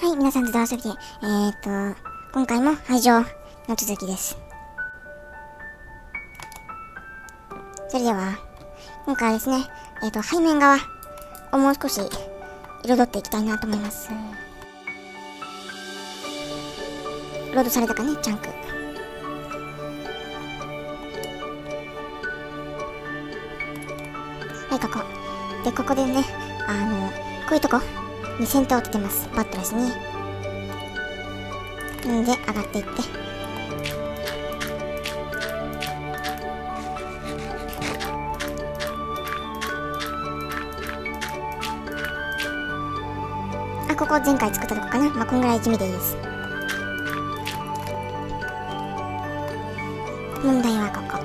はい、皆さん、ずどう遊びで。えーっと、今回も排除の続きです。それでは、今回はですね、えーっと、背面側をもう少し彩っていきたいなと思います。ロードされたかね、チャンク。はい、ここ。で、ここでね、あの、こういうとこに先頭を立てます。バットレスに。んで、上がっていって。あ、ここ前回作ったとこかな。まあ、こんぐらい地味でいいです。問題はここ。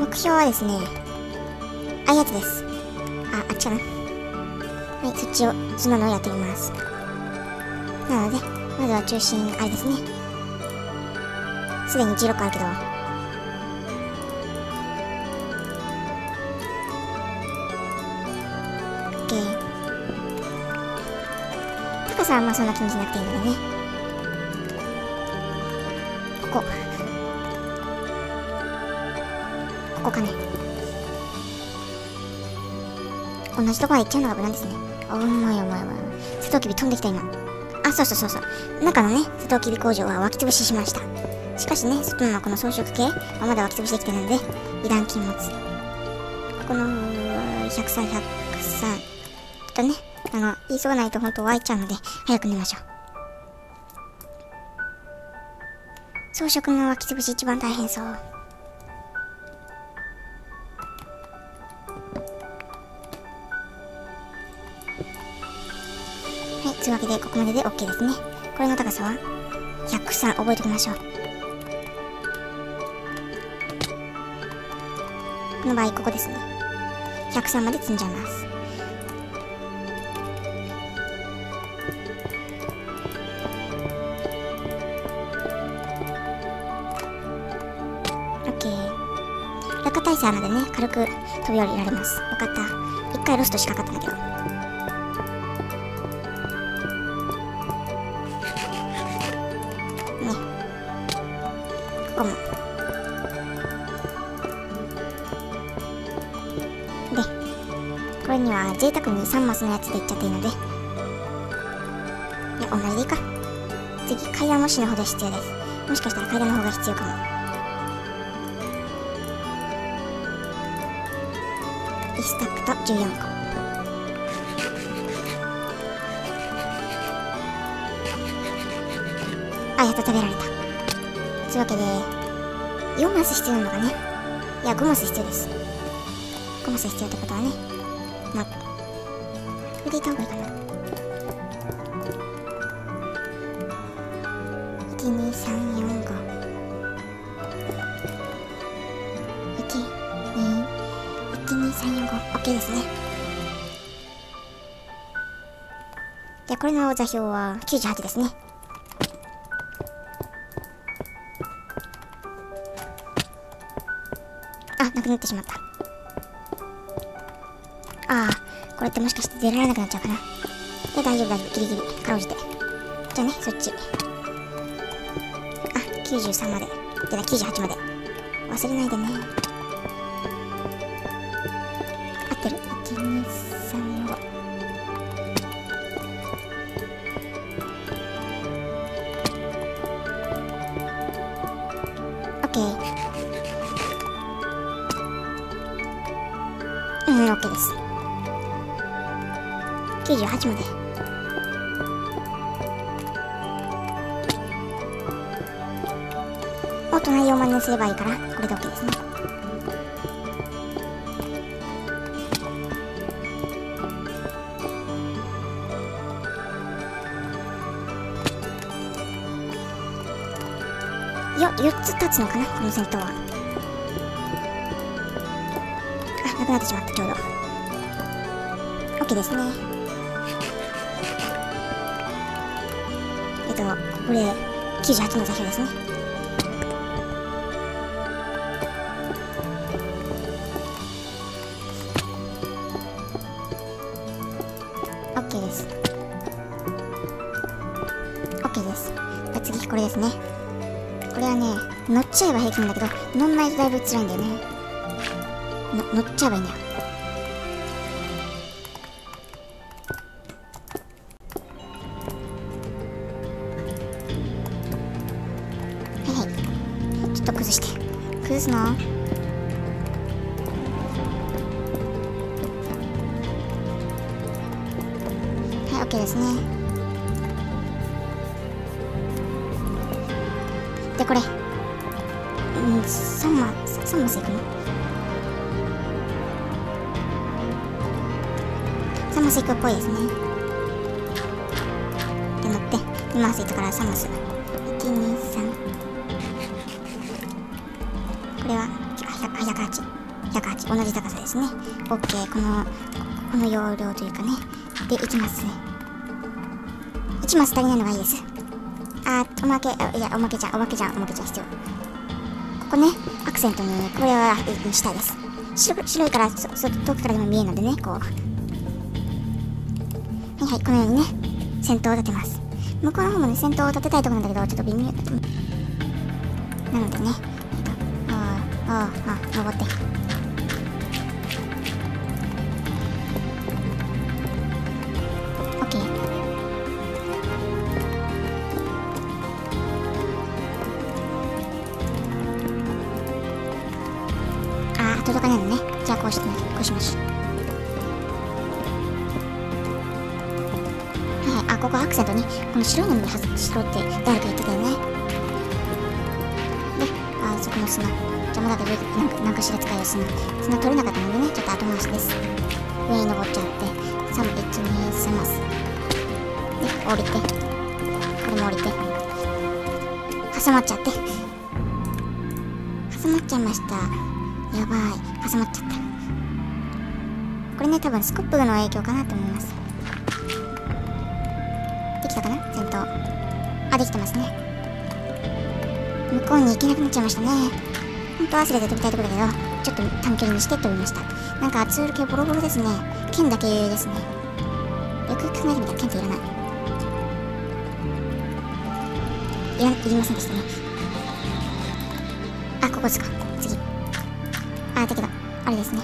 目標はですね、ああいうやつです。ちかな。はい、そっちを、そんなのをやってみます。なので、まずは中心、あれですね。すでに16あるけど。OK。高さはあそんな気にしなくていいのでね。ここ。ここかね。同じとこまで行っちゃうのが無難ですね。おもいおもいおもい。サトウキビ飛んできた今。あ、そうそうそうそう。中のね、サトウキビ工場は湧き潰ししました。しかしね、外のこの装飾系はまだ湧き潰しできてないので、油断禁物。この、103、103。とね、あの、言いそうがないと本当湧いちゃうので、早く寝ましょう。装飾の湧き潰し一番大変そう。というわけで、ここまでで OK ですね。これの高さは？103、覚えておきましょう。この場合、ここですね。103まで積んじゃいます。OK。落下耐性なのでね、軽く飛び降りられます。わかった。一回ロストしかかった3マスのやつでいっちゃっていいので。いや、同じでいいか。次、階段も死ぬほど必要です。もしかしたら階段の方が必要かも。1スタックと14個。あ、やっと食べられた。というわけで、4マス必要なのかね。いや、5マス必要です。5マス必要ってことはね。いた方がいいかな。1、2、3、4、5。1、2、1、2、3、4、5。OK ですね。じゃあ、これの座標は98ですね。あ、なくなってしまった。れってもしかして出られなくなっちゃうかな。いや、大丈夫、大丈夫。ギリギリ。かろうじて。じゃあね、そっち。あ、93まで。じゃあ、98まで。忘れないでね。合ってる ?1、2、3、5。オッケー。うん、OK です。98まで。お隣4万年すればいいから、これで OK ですね。よ、4つ立つのかな？この戦闘は。あ、なくなってしまった、ちょうど。OK ですね。と、これ、98の座標ですね。OK です。OK です。次これですね。これはね乗っちゃえば平気なんだけど乗んないとだいぶ辛いんだよね。乗っちゃえばいいんだよ。で、これ。うん、3マス、3マスいくの ?3 マスいくっぽいですね。で、乗って、2マスいったから3マス。1、2、3。これは、108。108。同じ高さですね。OK。この、この容量というかね。で、いきます。1マス足りないのがいいです。おまけ、あいや、おまけじゃん、おまけじゃん、おまけじゃん必要。ここね、アクセントに、これは、したいです。白白いからそ、そ、遠くからでも見えるのでね、こう。はいはい、このようにね、先頭を立てます。向こうの方もね、先頭を立てたいところなんだけど、ちょっと微妙なのでね、あーあー、あ、登っしら使いよ砂。取れなかったのでね、ちょっと後回しです。上に登っちゃって、3、1、2、3ます。で、降りて、これも降りて、挟まっちゃって。挟まっちゃいました。やばい。挟まっちゃった。これね、多分スコップの影響かなと思います。できたかな？先頭。あ、できてますね。向こうに行けなくなっちゃいましたね。本当は忘れて飛びたいところだけど、ちょっと短距離にして飛びました。なんかツール系ボロボロですね。剣だけですね。よくよく考えてみたら剣っていらない。いら、いりませんでしたね。あ、ここですか。次。あ、だけど、あれですね。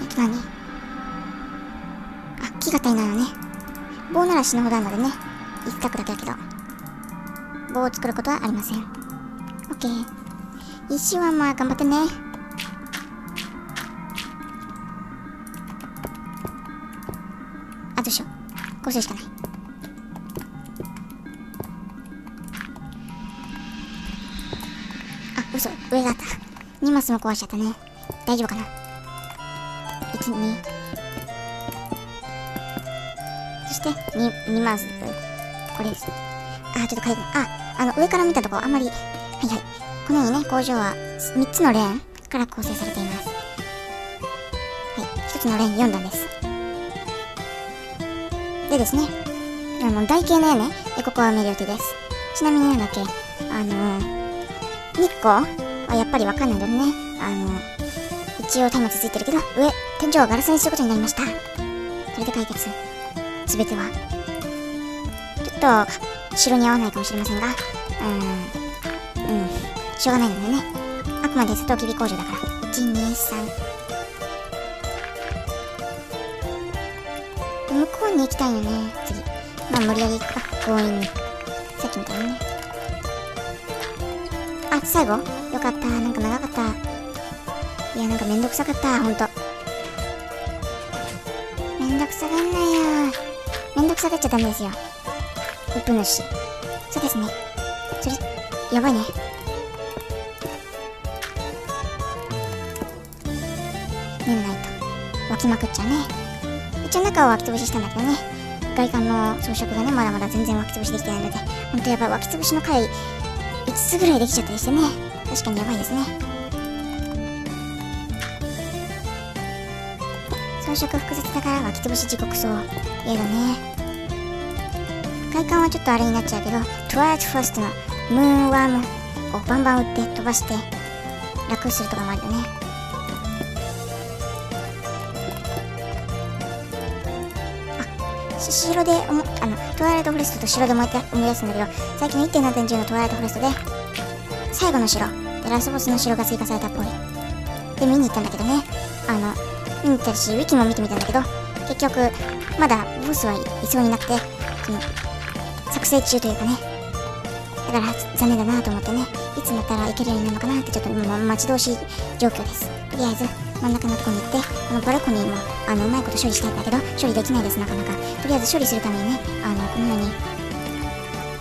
えっと何？あ、木が足りないのね。棒なら死ぬほどあるのでね。一択だけだけど。棒を作ることはありません。オッケー。石はまあ頑張ってね。あ、どうしよう。こうするしかない。あ、嘘。上があった。2マスも壊しちゃったね。大丈夫かな ?1、2。そして、2、2マス。これです。あ、ちょっと書いて、あ、あの、上から見たとこ、あんまり、はいはい。このようにね、工場は3つのレーンから構成されています。はい。1つのレーン4段です。でですね、あの、台形の屋根、えここは埋める予定です。ちなみになんだっけ、あの日光はやっぱりわかんないのでね、あの、一応松明ついてるけど、上、天井をガラスにすることになりました。それで解決。すべては。ちょっと、城に合わないかもしれませんが、うん、しょうがないのでね。あくまでサトウキビ工場だから。1、2、3。向こうに行きたいよね、次。まあ、無理やり行くか、強引に。さっきみたいにね。あ、最後？よかった。なんか長かった。いや、なんかめんどくさかった。ほんと。めんどくさがんなよ。めんどくさがっちゃダメですよ。ウプ主。そうですね。それ、やばいね。と。湧きまくっちゃね。一応中を湧き潰ししたんだけどね。外観の装飾がね、まだまだ全然湧き潰しできてないので、ほんとやばい。湧き潰しの回、5つぐらいできちゃったりしてね。確かにやばいですね。装飾複雑だから湧き潰し時刻そう。嫌だね。外観はちょっとあれになっちゃうけど、トワイライトファーストのムーンワームをバンバン打って飛ばして楽するとかもあるよね。白であのトワイライトフォレストと白で思い出すんだけど最近の1.7.10のトワイライトフォレストで最後の城でラスボスの城が追加されたっぽい。で見に行ったんだけどね。あの見に行ったしウィキも見てみたんだけど結局まだボスはいいそうになくてその作成中というかね。だから残念だなと思ってね。いつになったら行けるようになるのかなってちょっと今待ち遠しい状況です。とりあえず。真ん中のところに行ってあのバルコニーもあのうまいこと処理したいんだけど処理できないですなかなか。とりあえず処理するためにねあのこのように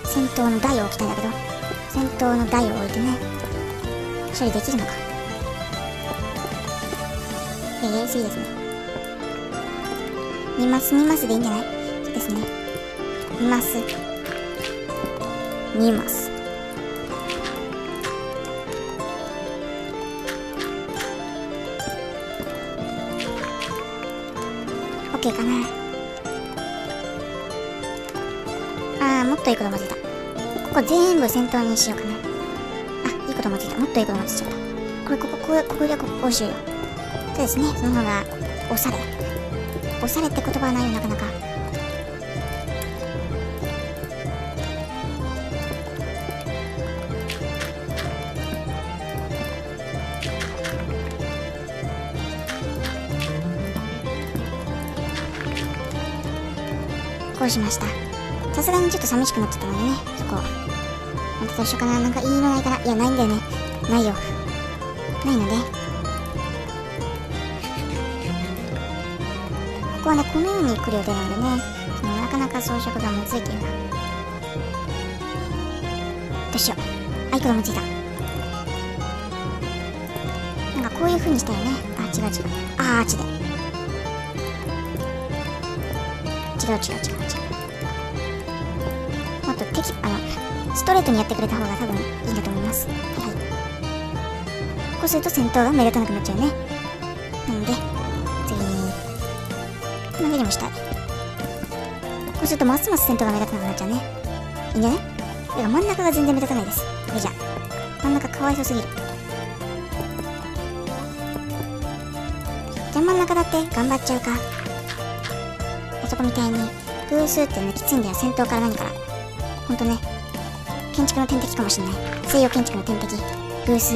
戦闘の台を置きたいんだけど戦闘の台を置いてね処理できるのか。いややりすぎですね。2マス2マスでいいんじゃない？そうですね。2マス。2マス。オッケーかな。あーもっといいこと思いついた。ここ全部先頭にしようかな。あいいこと思いついた。もっといいこと思いついちゃった。これここここここでここ押しよう。そうですね。その方がおしゃれ。おしゃれって言葉はないよなかなか。こうしました。さすがにちょっと寂しくなっちゃったのでね。そこまたどうしようかな。なんかいいのないかないやないんだよね。ないよ。ないので。ここはねこのように来る予定なのでね。そのなかなか装飾がむずいっていうかどうしよう。あいこと思いついた。なんかこういう風にしたよね。あ違う違う。あああっちで。違う違う違う違う。もっと敵あのストレートにやってくれた方が多分いいんだと思います。はい。こうすると戦闘が目立たなくなっちゃうね。なので次にこの上にもしたい。こうするとますます戦闘が目立たなくなっちゃうね。いいんじゃない？だから真ん中が全然目立たないです。これじゃ真ん中かわいそうすぎる。じゃあ真ん中だって頑張っちゃうか。あそこみたいに偶数ってねきついんだよ。戦闘から何から。ほんとね建築の天敵かもしんない。西洋建築の天敵。偶数。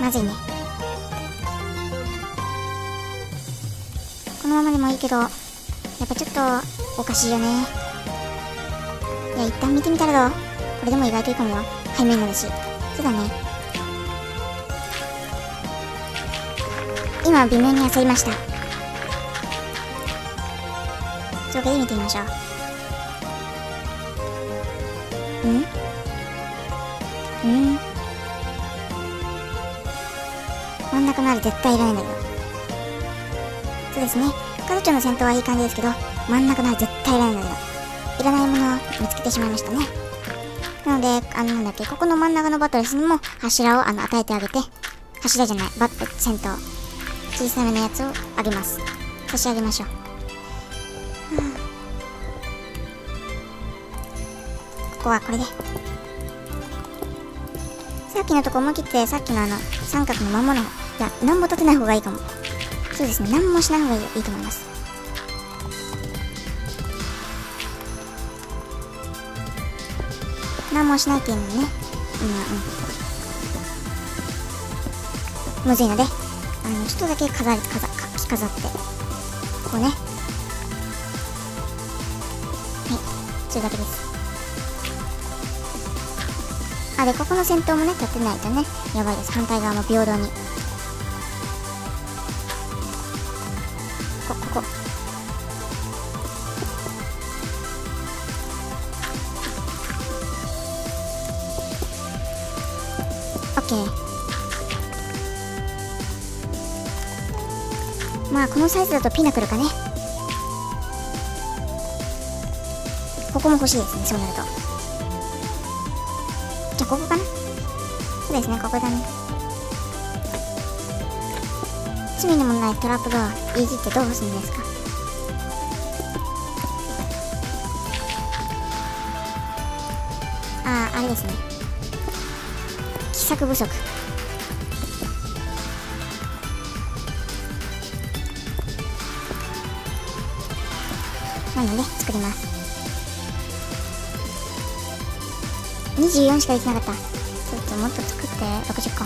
まずいね。このままでもいいけどやっぱちょっとおかしいよね。いや一旦見てみたらどう？これでも意外といいかもよ。背面になるし。そうだね。今微妙に焦りました。それで見てみましょう。ん？ん？真ん中のあれ絶対いらないんだけどそうですね。彼女の戦闘はいい感じですけど真ん中のあれ絶対いらないんだけどいらないものを見つけてしまいましたね。なのであのなんだっけここの真ん中のバトルスにも柱をあの与えてあげて柱じゃないバット戦闘小さめのやつをあげます。差し上げましょう、こはこれで。さっきのとこ思い切ってさっきのあの三角のままのいや何も立てない方がいいかも。そうですね。何もしない方がいいと思います。何もしないっていうのもねうんうん。むずいのであのちょっとだけ飾り飾着飾って。ここね。はい。それだけです。あでここの戦闘もね立てないとねやばいです。反対側も平等に。こここ。オッケー。まあこのサイズだとピナクルかね。ここも欲しいですねそうなると。ここかな？そうですね、ここだね。罪のもないトラップドア、いじってどうするんですか？ああ、あれですね。気策不足。なので、作ります。24しかできなかった。ちょっともっと作って。60個。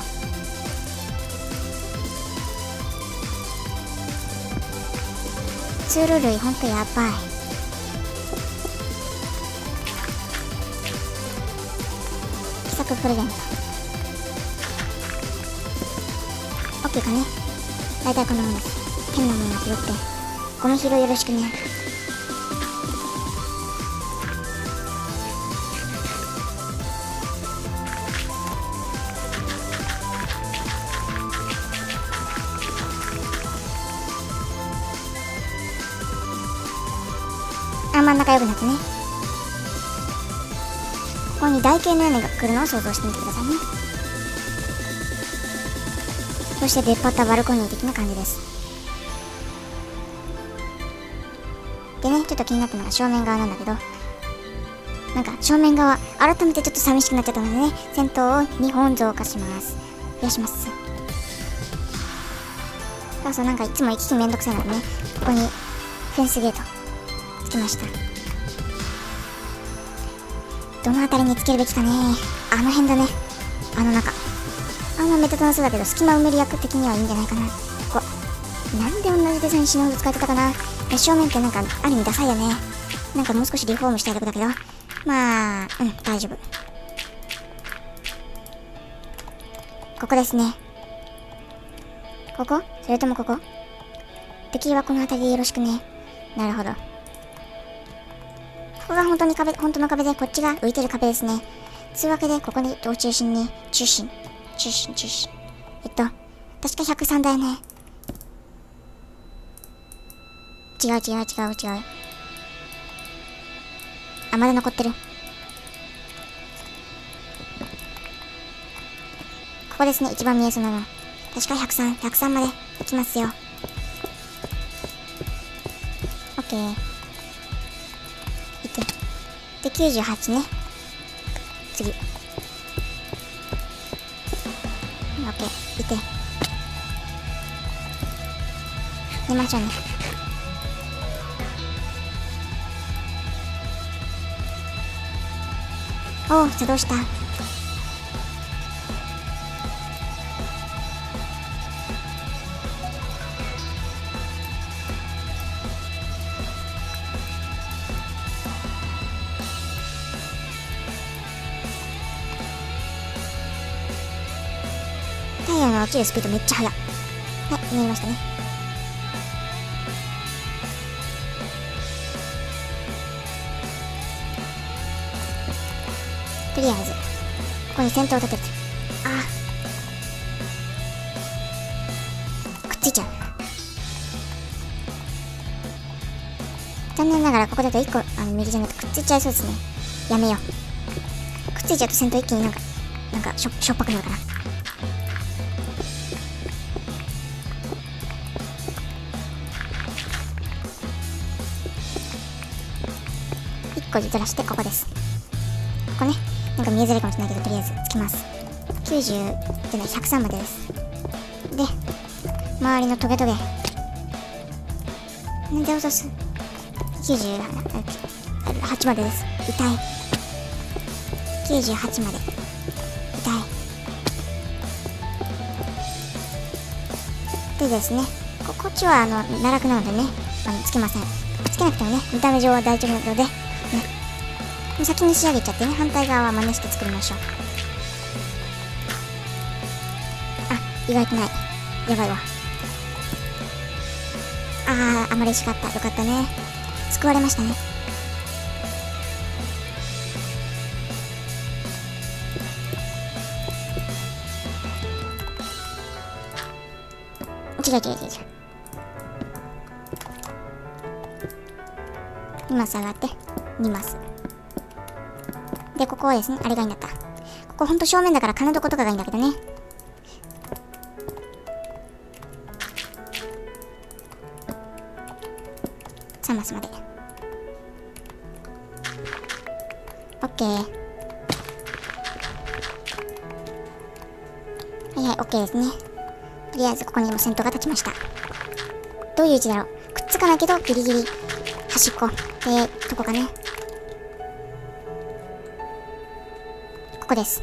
ツール類ほんとやばい。試作プレゼント。OK かね。大体こんなもんです。変なもの拾って。ゴミ拾いよろしくね。真ん中よくなってね。ここに台形の屋根が来るのを想像してみてくださいね。そして出っ張ったバルコニー的な感じです。でねちょっと気になったのが正面側なんだけどなんか正面側改めてちょっと寂しくなっちゃったのでね先頭を2本増加します。増やします。そうそうなんかいつも行き来めんどくさいのでねここにフェンスゲート。つきました。どの辺りにつけるべきかね。あの辺だね。あの中。あんまメタ楽しそうだけど隙間埋める役的にはいいんじゃないかな。こう。なんで同じデザイン死ぬほど使ってたかな。正面ってなんかある意味ダサいよね。なんかもう少しリフォームしたいとこだけど。まあうん大丈夫。ここですね。ここ？それともここ？できればこの辺りでよろしくね。なるほど。ここが本当に壁本当の壁でこっちが浮いてる壁ですね。つうわけでここにを中心に中心中心中心。えっと確か103だよね。違う違う違う違う。あまだ残ってる。ここですね一番見えそうなの確か103103まで行きますよ。OK いってで98ね。次。OK いて。寝ましょうね。おお作動した？落ちるスピードめっちゃ速い。はい見えましたね。とりあえずここに先頭を立てるああくっついちゃう。残念ながらここだと1個あの右じゃなくてくっついちゃいそうですね。やめよう。くっついちゃうと先頭一気になんかなんかしょしょっぱくなるかな。個ずらしてここです。ここね。なんか見えづらいかもしれないけどとりあえずつきます。90じゃない103までです。で周りのトゲトゲ。なん。で落とす98までです。痛い。98まで。痛い。でですね。こっちはあの奈落なのでね。あのつけません。つけなくてもね見た目上は大丈夫なので。先に仕上げちゃってね反対側は真似して作りましょう。あ意外とない。やばいわ。あーあまりしかった。よかったね。救われましたね。違う違う違う違う。2マス上がって2マス。で、ここはですね、あれがいいんだった。ここほんと正面だから金床とかがいいんだけどね。3マスまで。オッケー。はいはい、オッケーですね。とりあえずここにも先頭が立ちました。どういう位置だろうくっつかないけど、ギリギリ端っこ。で、どこかね。ここです。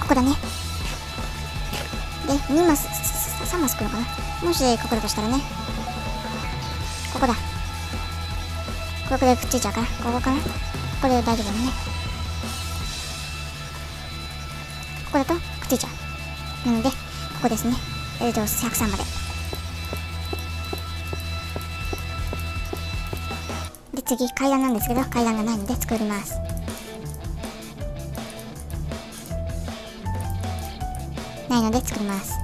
ここだね。で、2マス、3マス来るのかな？もしここだとしたらね。ここだ。ここでくっついちゃうかなここかな？ここで大丈夫だね。ここだとくっついちゃう。なので、ここですね。えっ、と、103まで。で、次、階段なんですけど、階段がないので作ります。ないので作ります。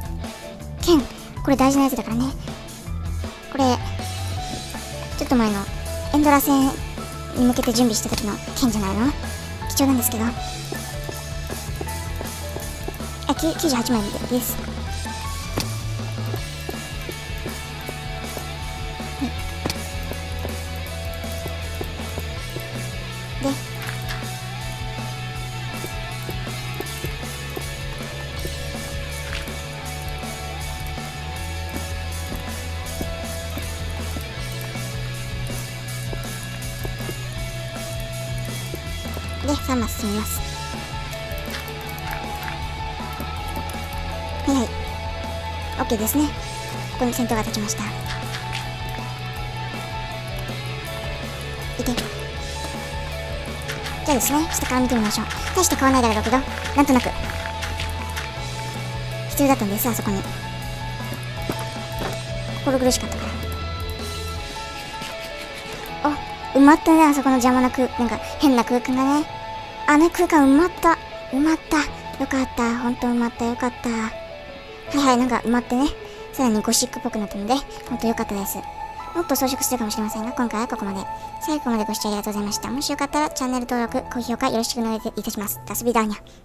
剣、これ大事なやつだからね。これ、ちょっと前のエンドラ戦に向けて準備した時の剣じゃないの？貴重なんですけど。あ、98枚です。OK ですね。ここに先頭が立ちました。いけ。じゃあですね、下から見てみましょう。大して変わらないだろうけど、なんとなく。必要だったんです、あそこに。心苦しかったから。あ、埋まったね、あそこの邪魔な空、なんか変な空間がね。あの空間埋まった。埋まった。よかった。ほんと埋まった。よかった。はいはい、なんか埋まってね。さらにゴシックっぽくなったので、ほんとよかったです。もっと装飾するかもしれませんが、今回はここまで。最後までご視聴ありがとうございました。もしよかったらチャンネル登録、高評価よろしくお願いいたします。ダスビダーニャ。